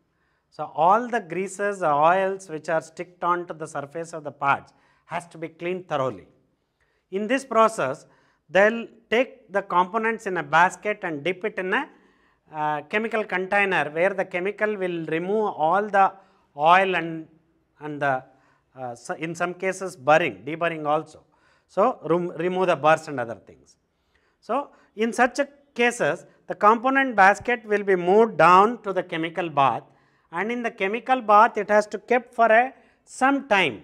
So, all the greases, the oils which are sticked on to the surface of the parts has to be cleaned thoroughly. In this process, they will take the components in a basket and dip it in a chemical container where the chemical will remove all the oil and, and the uh, in some cases burring, deburring also. So, remove the burrs and other things. So, in such cases the component basket will be moved down to the chemical bath and in the chemical bath it has to kept for a some time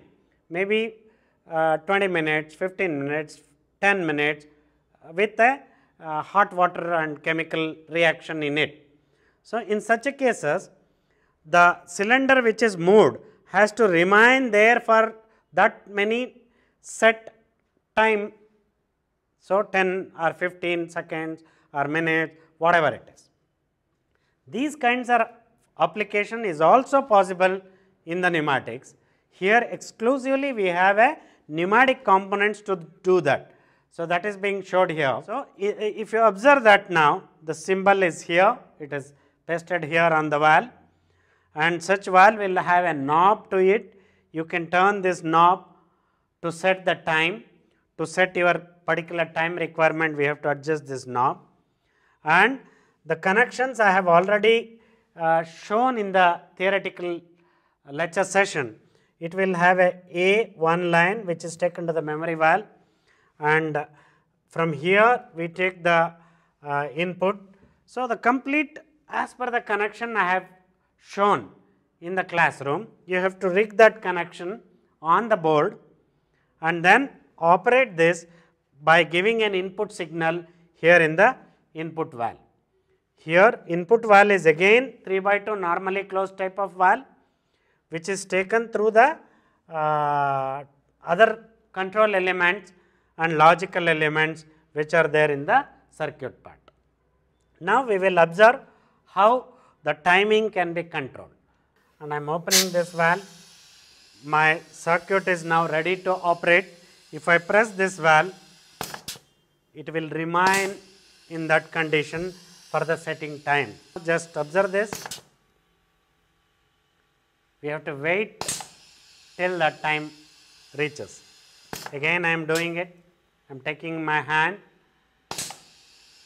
maybe uh, 20 minutes, 15 minutes, 10 minutes with a uh, hot water and chemical reaction in it. So, in such a cases the cylinder which is moved has to remain there for that many set time. So, 10 or 15 seconds or minutes, whatever it is. These kinds of application is also possible in the pneumatics. Here exclusively we have a pneumatic components to do that. So, that is being showed here. So, if you observe that now the symbol is here, it is pasted here on the valve and such valve will have a knob to it. You can turn this knob to set the time, to set your particular time requirement we have to adjust this knob and the connections I have already uh, shown in the theoretical lecture session. It will have a A one line which is taken to the memory valve and from here we take the uh, input. So, the complete as per the connection I have shown in the classroom, you have to rig that connection on the board and then operate this by giving an input signal here in the input valve. Here input valve is again 3 by 2 normally closed type of valve which is taken through the uh, other control elements and logical elements which are there in the circuit part. Now we will observe how the timing can be controlled and I am opening this valve my circuit is now ready to operate if I press this valve it will remain in that condition for the setting time. Just observe this we have to wait till that time reaches. Again I am doing it, I am taking my hand,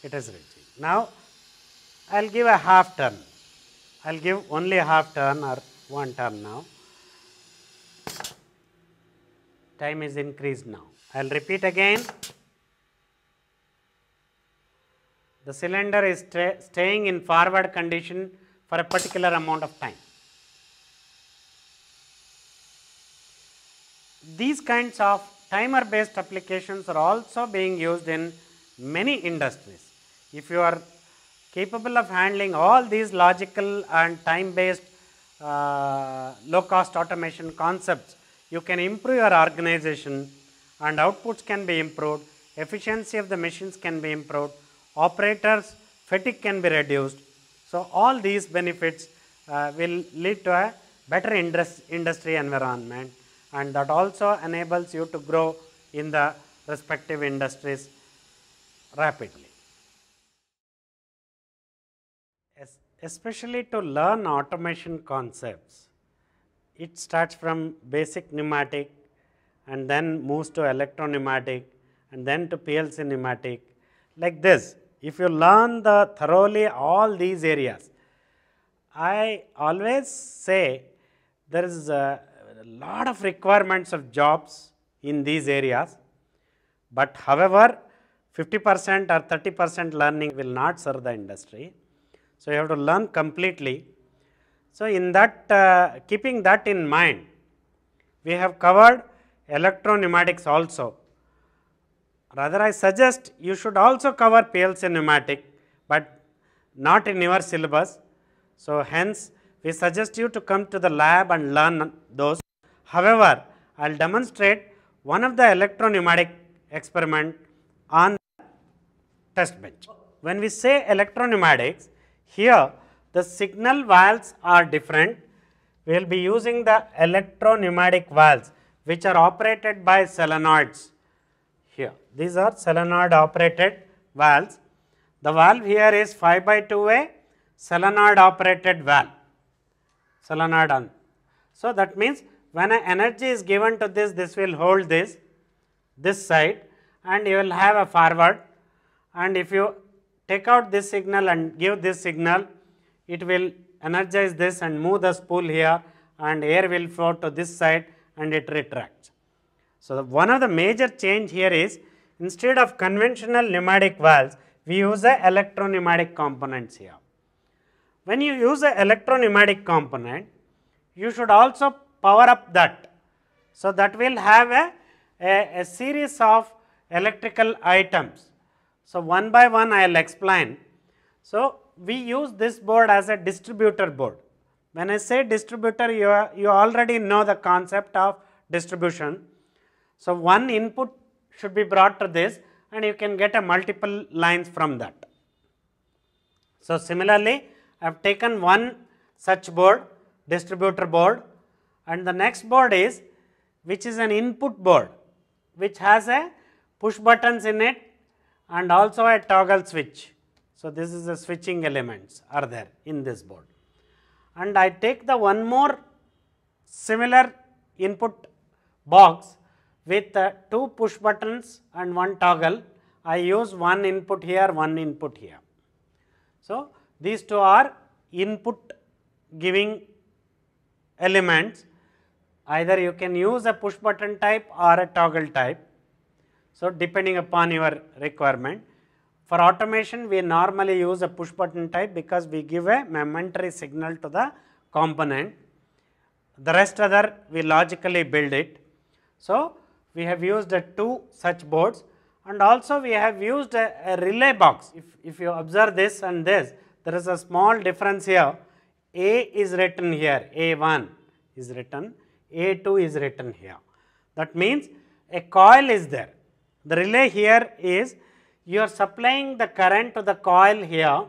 it is reaching. Now I will give a half turn, I will give only a half turn or one turn now. Time is increased now. I will repeat again. The cylinder is staying in forward condition for a particular amount of time. These kinds of timer based applications are also being used in many industries. If you are capable of handling all these logical and time based uh, low cost automation concepts, you can improve your organization and outputs can be improved, efficiency of the machines can be improved, operators fatigue can be reduced. So, all these benefits uh, will lead to a better industry environment and that also enables you to grow in the respective industries rapidly. Especially to learn automation concepts, it starts from basic pneumatic and then moves to electro pneumatic and then to PLC pneumatic like this. If you learn the thoroughly all these areas, I always say there is a lot of requirements of jobs in these areas, but however 50 percent or 30 percent learning will not serve the industry. So, you have to learn completely. So, in that uh, keeping that in mind, we have covered electro pneumatics also. Rather I suggest you should also cover PLC pneumatic, but not in your syllabus. So, hence we suggest you to come to the lab and learn those. However, I will demonstrate one of the electro-pneumatic experiment on test bench. When we say electro-pneumatics, here the signal valves are different. We will be using the electro-pneumatic valves which are operated by solenoids here. These are solenoid operated valves. The valve here is 5 by 2 way solenoid operated valve, solenoid on. So, that means when an energy is given to this, this will hold this, this side and you will have a forward and if you take out this signal and give this signal, it will energize this and move the spool here and air will flow to this side and it retracts. So, one of the major change here is instead of conventional pneumatic valves, we use a electro-pneumatic components here. When you use a electro-pneumatic component, you should also power up that. So, that will have a, a, a series of electrical items. So, one by one I will explain. So, we use this board as a distributor board. When I say distributor, you, are, you already know the concept of distribution. So, one input should be brought to this and you can get a multiple lines from that. So, similarly, I have taken one such board, distributor board and the next board is which is an input board which has a push buttons in it and also a toggle switch. So, this is the switching elements are there in this board and I take the one more similar input box with uh, two push buttons and one toggle. I use one input here, one input here. So, these two are input giving elements either you can use a push button type or a toggle type. So, depending upon your requirement. For automation we normally use a push button type because we give a momentary signal to the component. The rest other we logically build it. So, we have used two such boards and also we have used a, a relay box. If, if you observe this and this, there is a small difference here. A is written here, A1 is written, A2 is written here. That means a coil is there. The relay here is you are supplying the current to the coil here.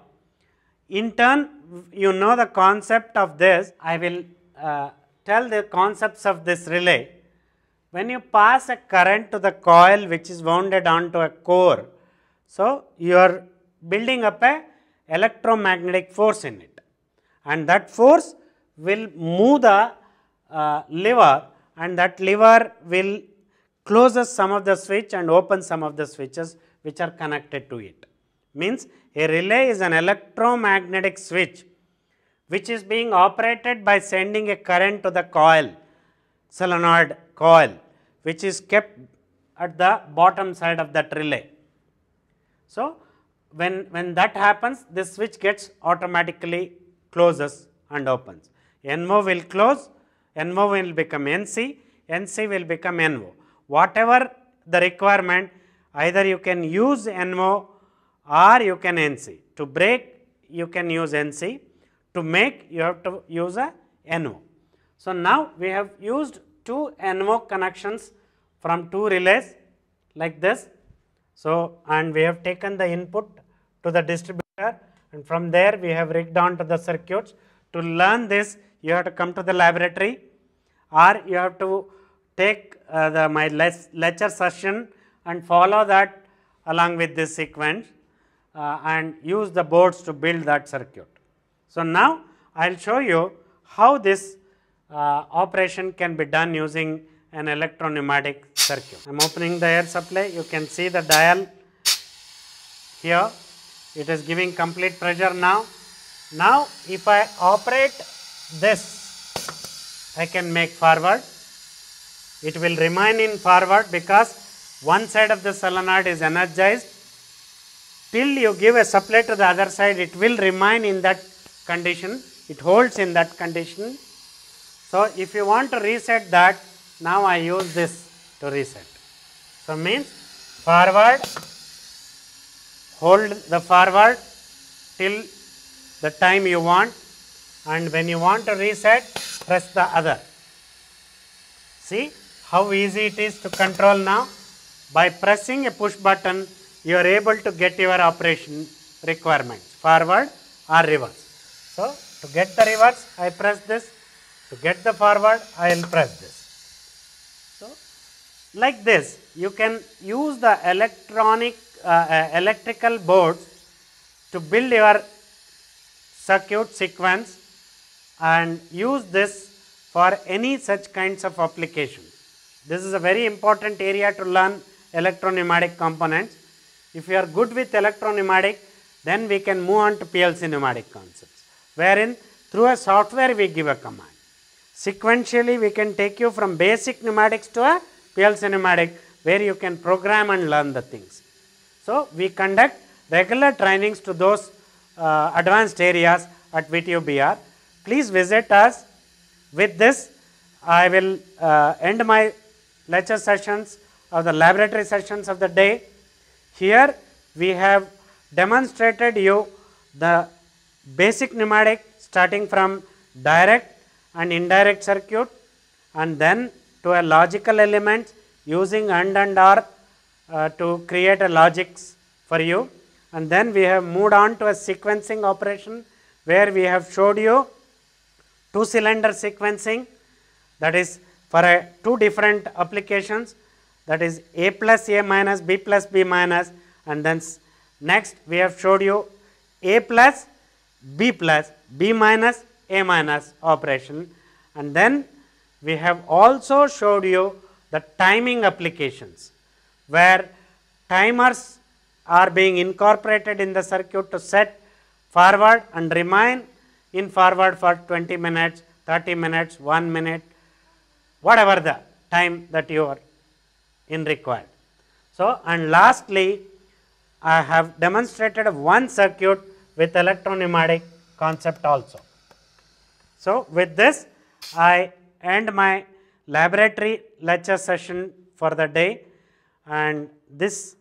In turn, you know the concept of this. I will uh, tell the concepts of this relay. When you pass a current to the coil which is wounded onto a core, so you are building up a electromagnetic force in it and that force will move the uh, lever and that lever will closes some of the switch and open some of the switches which are connected to it. Means a relay is an electromagnetic switch which is being operated by sending a current to the coil, solenoid coil which is kept at the bottom side of that relay. So, when, when that happens this switch gets automatically closes and opens. NO will close, NO will become NC, NC will become NO. Whatever the requirement, either you can use NO or you can NC. To break, you can use NC. To make, you have to use a NO. So, now we have used two NO connections from two relays like this. So, and we have taken the input to the distributor and from there we have rigged on to the circuits. To learn this you have to come to the laboratory or you have to take uh, the my lecture session and follow that along with this sequence uh, and use the boards to build that circuit. So, now I will show you how this uh, operation can be done using an electropneumatic circuit. I am opening the air supply, you can see the dial here it is giving complete pressure now. Now, if I operate this, I can make forward. It will remain in forward because one side of the solenoid is energized. Till you give a supply to the other side, it will remain in that condition. It holds in that condition. So, if you want to reset that, now I use this to reset. So, means forward hold the forward till the time you want and when you want to reset press the other. See how easy it is to control now by pressing a push button you are able to get your operation requirements forward or reverse. So, to get the reverse I press this to get the forward I will press this. So, like this you can use the electronic uh, uh, electrical boards to build your circuit sequence and use this for any such kinds of application. This is a very important area to learn electro-pneumatic components. If you are good with electro-pneumatic, then we can move on to PLC pneumatic concepts, wherein through a software we give a command. Sequentially, we can take you from basic pneumatics to a PLC pneumatic, where you can program and learn the things. So, we conduct regular trainings to those uh, advanced areas at VTUBR. Please visit us. With this, I will uh, end my lecture sessions of the laboratory sessions of the day. Here, we have demonstrated you the basic pneumatic starting from direct and indirect circuit and then to a logical element using AND and OR uh, to create a logics for you and then we have moved on to a sequencing operation where we have showed you two cylinder sequencing that is for a two different applications that is A plus A minus B plus B minus and then next we have showed you A plus B plus B minus A minus operation. And then we have also showed you the timing applications where timers are being incorporated in the circuit to set forward and remain in forward for 20 minutes, 30 minutes, 1 minute, whatever the time that you are in required. So, and lastly, I have demonstrated one circuit with electropneumatic concept also. So, with this I end my laboratory lecture session for the day and this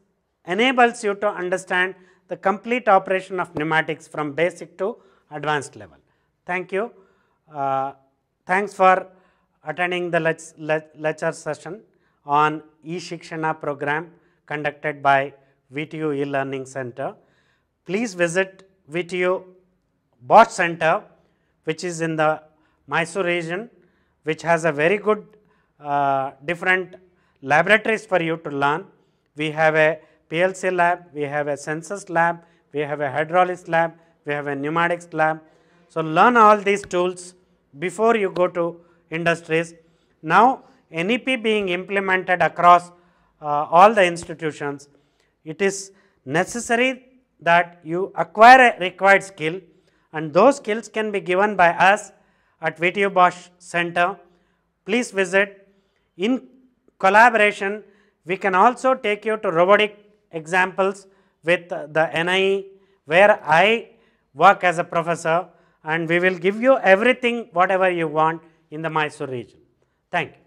enables you to understand the complete operation of pneumatics from basic to advanced level. Thank you. Uh, thanks for attending the lecture session on e-Shikshana program conducted by VTU e-learning center. Please visit VTU Bosch center which is in the Mysore region which has a very good uh, different laboratories for you to learn. We have a PLC lab, we have a sensors lab, we have a hydraulics lab, we have a pneumatics lab. So, learn all these tools before you go to industries. Now, NEP being implemented across uh, all the institutions, it is necessary that you acquire a required skill and those skills can be given by us at VTU Bosch Center. Please visit. In collaboration, we can also take you to robotic examples with the NIE where I work as a professor and we will give you everything whatever you want in the Mysore region. Thank you.